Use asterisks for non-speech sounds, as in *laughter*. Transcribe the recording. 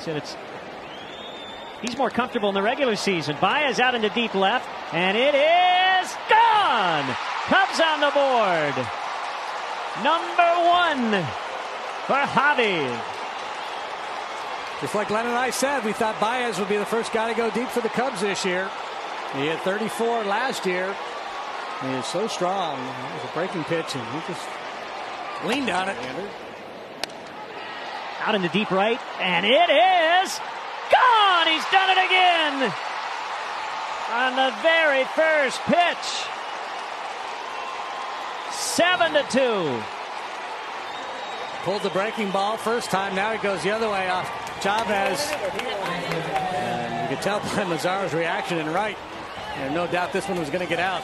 Said it's he's more comfortable in the regular season. Baez out into deep left, and it is gone. Cubs on the board. Number one for Javi. Just like Len and I said, we thought Baez would be the first guy to go deep for the Cubs this year. He had 34 last year. He is so strong. It was a breaking pitch, and he just leaned on it. In the deep right, and it is gone. He's done it again on the very first pitch. Seven to two. Pulled the breaking ball first time. Now he goes the other way off Chavez. And you could tell by *laughs* Mazara's reaction and right. And no doubt this one was going to get out.